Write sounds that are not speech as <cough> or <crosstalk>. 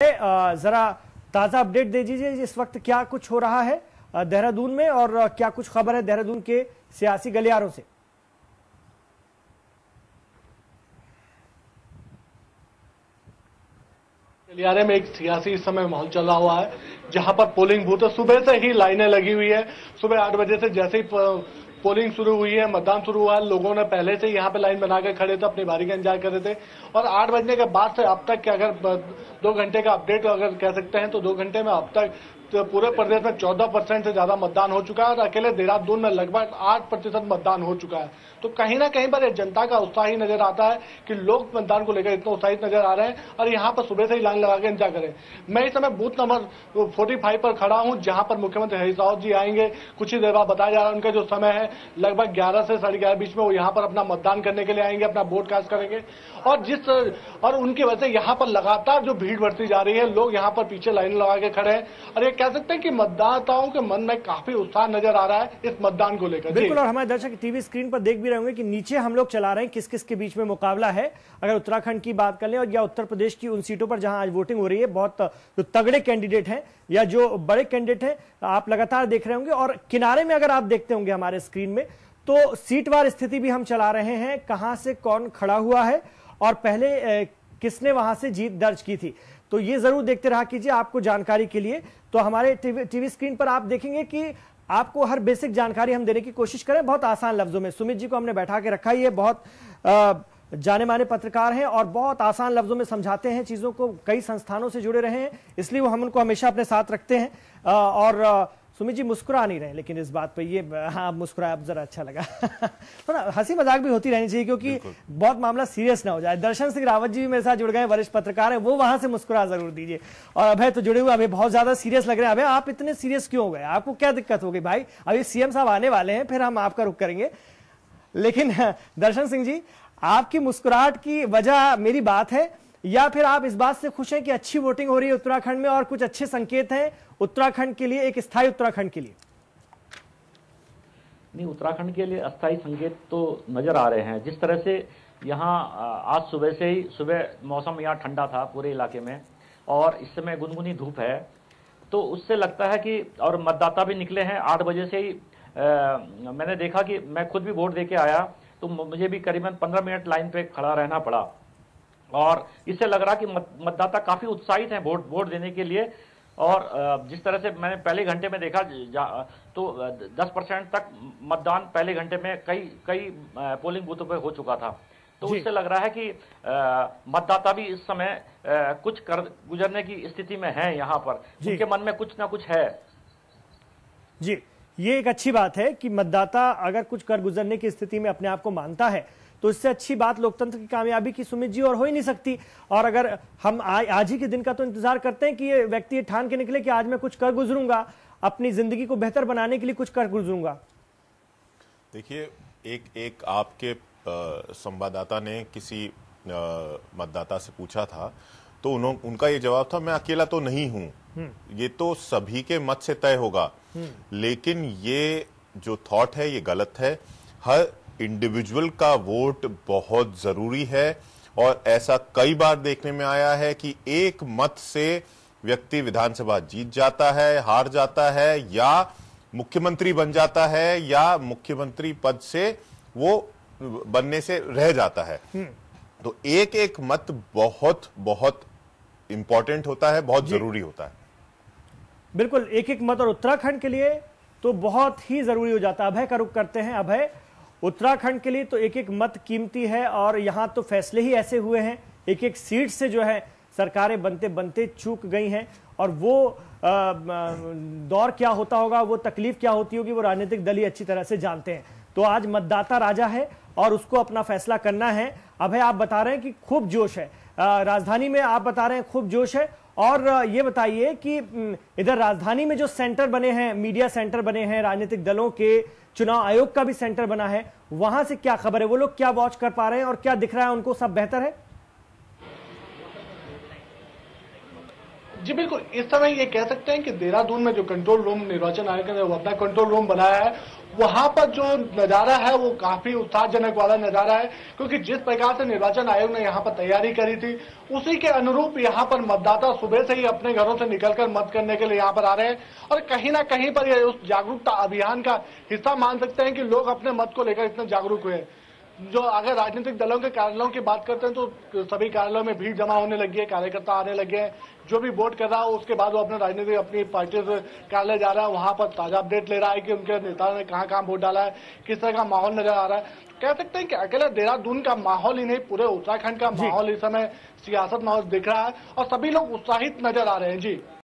जरा ताज़ा अपडेट दे दीजिए इस वक्त क्या कुछ हो रहा है देहरादून में और क्या कुछ खबर है देहरादून के सियासी गलियारों से। गलियारे में एक सियासी इस समय माहौल चल हुआ है, जहाँ पर पोलिंग बूथ सुबह से ही लाइनें लगी हुई है। सुबह आठ बजे से जैसे ही पोलिंग शुरू हुई है, मतदान शुरू हुआ है, लोगों ने पहले से यहाँ पे लाइन बनाकर खड़े थे, अपनी बारी का इंतज़ार कर रहे थे। और आठ बजने के बाद से अब तक के अगर, दो घंटे का अपडेट अगर कह सकते हैं तो दो घंटे में अब तक तो पूरे प्रदेश में 14 परसेंट से ज़्यादा मतदान हो चुका है और अकेले देहरादून में लगभग 8 प्रतिशत मतदान हो चुका है। तो कहीं ना कहीं पर ये जनता का उत्साह ही नज़र आता है कि लोग मतदान को लेकर इतना उत्साहित नज़र आ रहे हैं और यहाँ पर सुबह से ही लाइन लगा के इंतज़ार करें। मैं इस समय बूथ नंबर फोर्टी पर खड़ा हूँ, जहाँ पर मुख्यमंत्री हरीश रावत जी आएँगे। कुछ ही देर बाद बताया जा रहा है उनका जो समय है, लगभग ग्यारह से साढ़े ग्यारह बीच में वो यहाँ पर अपना मतदान करने के लिए आएँगे, अपना वोट कास्ट करेंगे। और जिस और उनकी वजह से यहाँ पर लगातार जो भीड़ बढ़ती जा रही है, लोग यहाँ पर पीछे लाइन लगा के खड़े हैं और ये कह सकते हैं कि मतदाताओं के मन में काफ़ी उत्साह नज़र आ रहा है इस मतदान को लेकर। बिल्कुल, और हमारे दर्शक टीवी स्क्रीन पर देख भी रहे होंगे कि नीचे हम लोग चला रहे हैं किस किस के बीच में मुकाबला है। अगर उत्तराखंड की बात कर लें, और या उत्तर प्रदेश की उन सीटों पर जहाँ आज वोटिंग हो रही है, बहुत, जो तगड़े कैंडिडेट हैं, या जो बड़े कैंडिडेट हैं, आप लगातार देख रहे होंगे। और किनारे में अगर आप देखते होंगे हमारे स्क्रीन में तो सीटवार स्थिति भी हम चला रहे हैं, कहाँ से कौन खड़ा हुआ है, और पहले किसने वहाँ से जीत दर्ज की थी। तो ये ज़रूर देखते रहा कीजिए आपको जानकारी के लिए। तो हमारे टीवी, टीवी स्क्रीन पर आप देखेंगे कि आपको हर बेसिक जानकारी हम देने की कोशिश करें। बहुत आसान लफ्जों में। सुमित जी को हमने बैठा के रखा। ये बहुत जाने माने पत्रकार हैं और बहुत आसान लफ्जों में समझाते हैं चीज़ों को कई संस्थानों से जुड़े रहे हैं इसलिए वो हम उनको हमेशा अपने साथ रखते हैं। और सुमित जी मुस्कुरा नहीं रहे लेकिन इस बात पे ये हाँ मुस्कुराया अब जरा अच्छा लगा। <laughs> ना हँसी मज़ाक भी होती रहनी चाहिए क्योंकि बहुत मामला सीरियस ना हो जाए। दर्शन सिंह रावत जी भी मेरे साथ जुड़ गए वरिष्ठ पत्रकार है वो वहाँ से मुस्कुरा ज़रूर दीजिए। और अभय तो जुड़े हुए अभी बहुत ज़्यादा सीरियस लग रहे हैं। अभय आप इतने सीरियस क्यों हो गए? आपको क्या दिक्कत हो गई भाई? अभी सीएम साहब आने वाले हैं फिर हम आपका रुख करेंगे। लेकिन <laughs> दर्शन सिंह जी आपकी मुस्कुराहट की वजह मेरी बात है। या फिर आप इस बात से खुश हैं कि अच्छी वोटिंग हो रही है उत्तराखंड में और कुछ अच्छे संकेत हैं उत्तराखंड के लिए एक स्थायी उत्तराखंड के लिए? नहीं उत्तराखंड के लिए अस्थायी संकेत तो नज़र आ रहे हैं। जिस तरह से यहाँ आज सुबह से ही सुबह मौसम यहाँ ठंडा था पूरे इलाके में और इस समय गुनगुनी धूप है तो उससे लगता है कि और मतदाता भी निकले हैं आठ बजे से ही आ, मैंने देखा कि मैं खुद भी वोट दे के आया तो मुझे भी करीबन पंद्रह मिनट लाइन पे खड़ा रहना पड़ा। और इससे लग रहा कि मतदाता काफ़ी उत्साहित हैं वोट वोट देने के लिए। और जिस तरह से मैंने पहले घंटे में देखा तो 10 परसेंट तक मतदान पहले घंटे में कई कई पोलिंग बूथों पर हो चुका था। तो उससे लग रहा है कि मतदाता भी इस समय कुछ कर गुजरने की स्थिति में है यहाँ पर। उनके मन में कुछ ना कुछ है। जी। ये एक अच्छी बात है कि मतदाता अगर कुछ कर गुजरने की स्थिति में अपने आप को मानता है तो इससे अच्छी बात लोकतंत्र की कामयाबी की सुमित जी और हो ही नहीं सकती। और अगर हम आज ही के दिन का तो इंतज़ार करते हैं कि ये व्यक्ति ठान के निकले कि आज मैं कुछ कर गुजरूँगा अपनी ज़िंदगी को बेहतर बनाने के लिए कुछ कर गुजरूँगा। देखिए एक एक आपके संवाददाता ने किसी मतदाता से पूछा था तो उन्होंने उनका ये जवाब था मैं अकेला तो नहीं हूँ। हम्म। ये तो सभी के मत से तय होगा। हम्म। लेकिन ये जो थॉट है ये गलत है। हर इंडिविजुअल का वोट बहुत ज़रूरी है और ऐसा कई बार देखने में आया है कि एक मत से व्यक्ति विधानसभा जीत जाता है हार जाता है या मुख्यमंत्री बन जाता है या मुख्यमंत्री पद से वो बनने से रह जाता है। हम्म। तो एक एक मत बहुत बहुत इंपॉर्टेंट होता है बहुत ज़रूरी होता है। बिल्कुल एक एक मत और उत्तराखंड के लिए तो बहुत ही ज़रूरी हो जाता है। अभय का रुख करते हैं। अभय उत्तराखंड के लिए तो एक एक मत कीमती है और यहाँ तो फैसले ही ऐसे हुए हैं। एक एक सीट से जो है सरकारें बनते बनते चूक गई हैं और वो दौर क्या होता होगा, वो तकलीफ़ क्या होती होगी, वो राजनीतिक दल ही अच्छी तरह से जानते हैं। तो आज मतदाता राजा है और उसको अपना फैसला करना है। अभय, आप बता रहे हैं कि खूब जोश है। राजधानी में आप बता रहे हैं खूब जोश है और ये बताइए कि इधर राजधानी में जो सेंटर बने हैं, मीडिया सेंटर बने हैं, राजनीतिक दलों के चुनाव आयोग का भी सेंटर बना है, वहाँ से क्या खबर है? वो लोग क्या वॉच कर पा रहे हैं और क्या दिख रहा है उनको? सब बेहतर है? जी, बिल्कुल। इस समय ये कह सकते हैं कि देहरादून में जो कंट्रोल रूम निर्वाचन आयोग ने, वो अपना कंट्रोल रूम बनाया है वहाँ पर जो नज़ारा है वो काफ़ी उत्साहजनक वाला नज़ारा है, क्योंकि जिस प्रकार से निर्वाचन आयोग ने यहाँ पर तैयारी करी थी, उसी के अनुरूप यहाँ पर मतदाता सुबह से ही अपने घरों से निकलकर मत करने के लिए यहाँ पर आ रहे हैं। और कहीं ना कहीं पर यह उस जागरूकता अभियान का हिस्सा मान सकते हैं कि लोग अपने मत को लेकर इतने जागरूक हुए जो अगर राजनीतिक दलों के कार्यालयों की बात करते हैं तो सभी कार्यालयों में भीड़ जमा होने लगी है कार्यकर्ता आने लगे हैं। जो भी वोट कर रहा है उसके बाद वो अपने राजनीतिक अपनी पार्टी से कार्यालय जा रहा है वहाँ पर ताज़ा अपडेट ले रहा है कि उनके नेता ने कहाँ कहाँ वोट डाला है किस तरह का माहौल नज़र आ रहा है। कह सकते हैं कि अकेला देहरादून का माहौल ही नहीं पूरे उत्तराखंड का माहौल इस समय सियासत माहौल दिख रहा है और सभी लोग उत्साहित नज़र आ रहे हैं। जी।